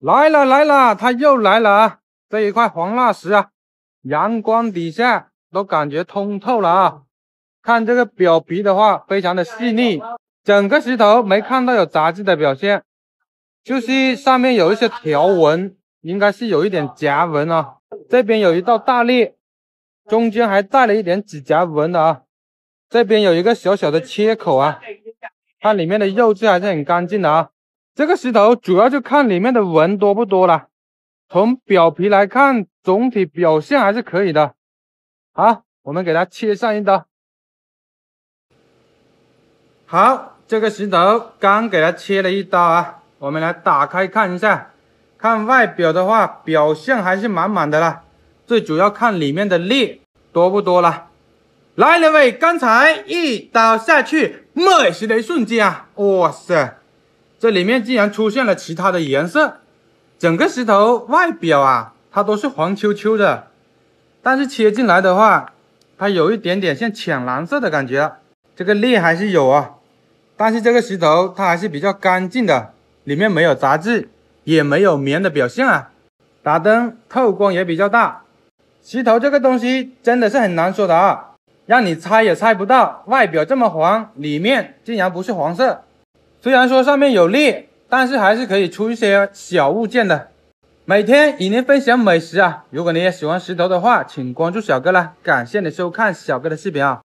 来了来了，它又来了啊！这一块黄蜡石啊，阳光底下都感觉通透了啊！看这个表皮的话，非常的细腻，整个石头没看到有杂质的表现，就是上面有一些条纹，应该是有一点夹纹啊。这边有一道大裂，中间还带了一点指甲纹的啊。这边有一个小小的切口啊，看里面的肉质还是很干净的啊。这个石头主要就看里面的纹多不多了，从表皮来看，总体表现还是可以的。好，我们给它切上一刀。好，这个石头刚给它切了一刀啊，我们来打开看一下。看外表的话，表现还是满满的啦。最主要看里面的裂多不多了。来，两位，刚才一刀下去，美食的一瞬间啊，哇塞！这里面竟然出现了其他的颜色，整个石头外表啊，它都是黄秋秋的，但是切进来的话，它有一点点像浅蓝色的感觉。这个裂还是有啊，但是这个石头它还是比较干净的，里面没有杂质，也没有棉的表现啊。打灯透光也比较大，石头这个东西真的是很难说的啊，让你猜也猜不到，外表这么黄，里面竟然不是黄色。虽然说上面有裂，但是还是可以出一些小物件的。每天与您分享美食啊！如果你也喜欢石头的话，请关注小哥啦！感谢你收看小哥的视频啊！